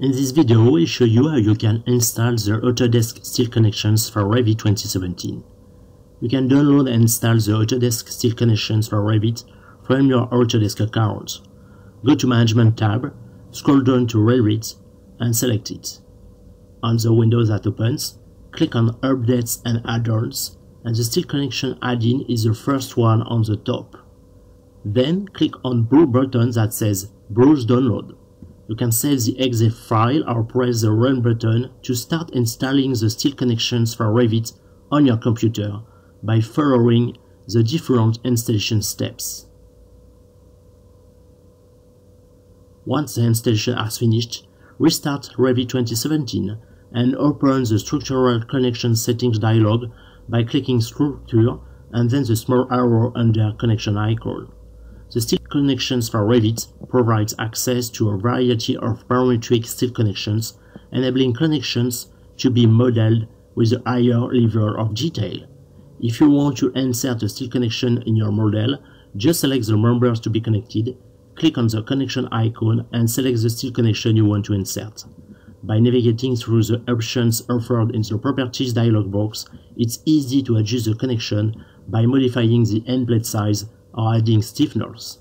In this video, we show you how you can install the Autodesk Steel Connections for Revit 2017. You can download and install the Autodesk Steel Connections for Revit from your Autodesk account. Go to Management tab, scroll down to Revit, and select it. On the window that opens, click on Updates and Add-ons, and the Steel Connection add-in is the first one on the top. Then click on blue button that says Browse Download. You can save the exe file or press the Run button to start installing the steel connections for Revit on your computer by following the different installation steps. Once the installation has finished, restart Revit 2017 and open the Structural Connection Settings dialog by clicking Structure and then the small arrow under Connection icon. The steel connections for Revit provides access to a variety of parametric steel connections, enabling connections to be modeled with a higher level of detail. If you want to insert a steel connection in your model, just select the members to be connected, click on the connection icon and select the steel connection you want to insert. By navigating through the options offered in the Properties dialog box, it's easy to adjust the connection by modifying the end plate size or adding stiffeners.